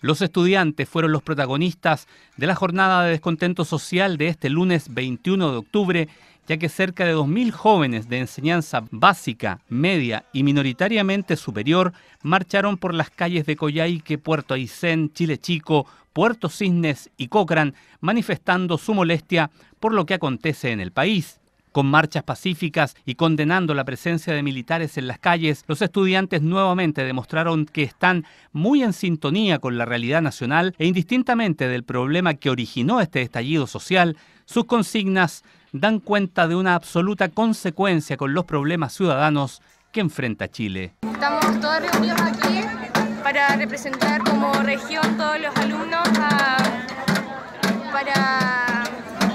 Los estudiantes fueron los protagonistas de la jornada de descontento social de este lunes 21 de octubre, ya que cerca de 2.000 jóvenes de enseñanza básica, media y minoritariamente superior marcharon por las calles de Coyhaique, Puerto Aysén, Chile Chico, Puerto Cisnes y Cochrane, manifestando su molestia por lo que acontece en el país. Con marchas pacíficas y condenando la presencia de militares en las calles, los estudiantes nuevamente demostraron que están muy en sintonía con la realidad nacional e indistintamente del problema que originó este estallido social, sus consignas dan cuenta de una absoluta consecuencia con los problemas ciudadanos que enfrenta Chile. Estamos todos reunidos aquí para representar como región todos los alumnos para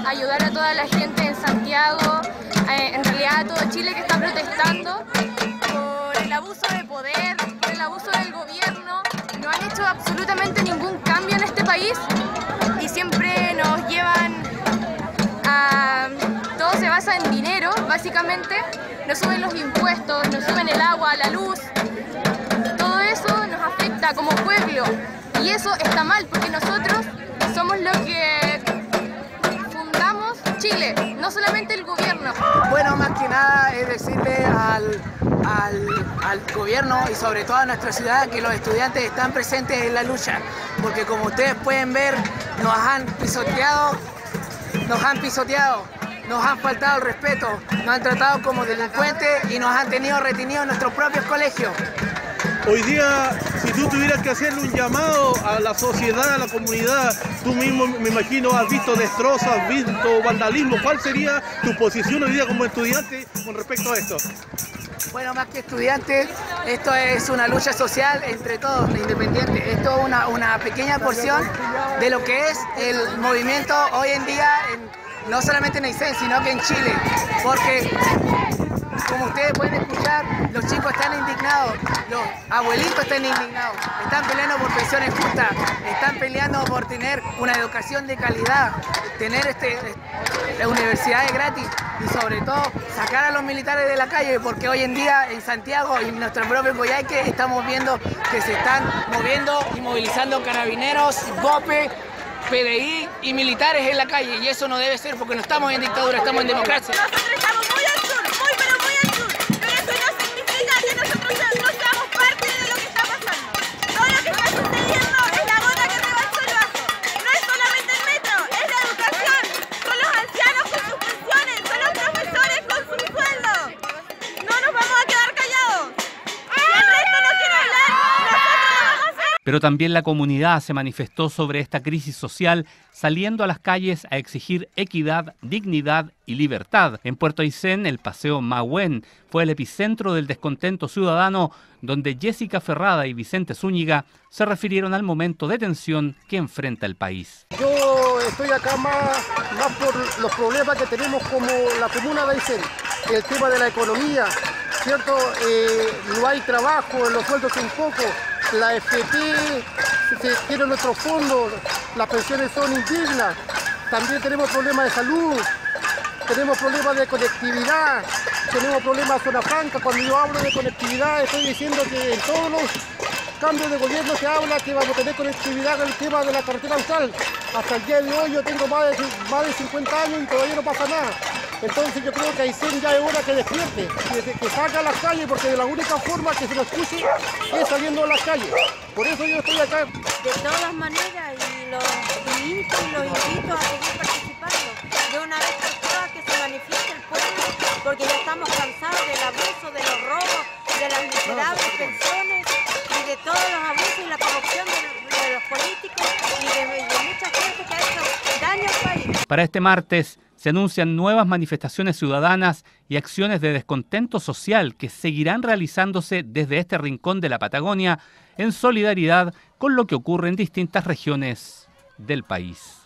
ayudar a toda la gente en Santiago, a todo Chile que está protestando por el abuso de poder, por el abuso del gobierno. No han hecho absolutamente ningún cambio en este país y siempre nos llevan a... Todo se basa en dinero, básicamente. Nos suben los impuestos, nos suben el agua, la luz. Todo eso nos afecta como pueblo y eso está mal porque nosotros somos los que Chile, no solamente el gobierno. Que nada es decirle al, al, gobierno y sobre todo a nuestra ciudad que los estudiantes están presentes en la lucha, porque como ustedes pueden ver, nos han pisoteado, nos han pisoteado, nos han faltado el respeto, nos han tratado como delincuentes y nos han tenido retenidos en nuestros propios colegios. Hoy día, si tú tuvieras que hacerle un llamado a la sociedad, a la comunidad, tú mismo me imagino has visto destrozos, has visto vandalismo, ¿cuál sería tu posición hoy día como estudiante con respecto a esto? Bueno, más que estudiante, esto es una lucha social entre todos, independientes. Esto es una, una pequeña porción de lo que es el movimiento hoy en día, no solamente en Aysén, sino que en Chile. Porque como ustedes pueden los chicos están indignados, los abuelitos están indignados, están peleando por pensiones justas, están peleando por tener una educación de calidad, tener este, universidades gratis y sobre todo sacar a los militares de la calle, porque hoy en día en Santiago y en nuestro propio Coyhaique estamos viendo que se están moviendo y movilizando carabineros, GOPE, PDI y militares en la calle y eso no debe ser porque no estamos en dictadura, estamos en democracia. Pero también la comunidad se manifestó sobre esta crisis social, saliendo a las calles a exigir equidad, dignidad y libertad. En Puerto Aysén, el Paseo Mahuen fue el epicentro del descontento ciudadano, donde Jessica Ferrada y Vicente Zúñiga se refirieron al momento de tensión que enfrenta el país. Yo estoy acá más, más por los problemas que tenemos como la comuna de Aysén, el tema de la economía, ¿cierto? Eh, no hay trabajo, los sueldos son pocos la FP tiene nuestros fondos, las pensiones son indignas, también tenemos problemas de salud, tenemos problemas de conectividad, tenemos problemas de zona franca. Cuando yo hablo de conectividad estoy diciendo que en todos los cambios de gobierno se habla que vamos a tener conectividad con el tema de la carretera austral. Hasta el día de hoy yo tengo más de, más de 50 años y todavía no pasa nada. Entonces yo creo que Aysén ya es hora que despierte, que, salga a las calles, porque de la única forma que se lo escuche es saliendo a las calles. Por eso yo estoy acá. De todas maneras, y los invito y los invito a seguir participando. De una vez por todas que se manifieste el pueblo, porque ya estamos cansados del abuso, de los robos, de las miserables pensiones y de todos los abusos y la corrupción de, los políticos y de, de mucha gente que ha hecho daño al país. Para este martes, se anuncian nuevas manifestaciones ciudadanas y acciones de descontento social que seguirán realizándose desde este rincón de la Patagonia en solidaridad con lo que ocurre en distintas regiones del país.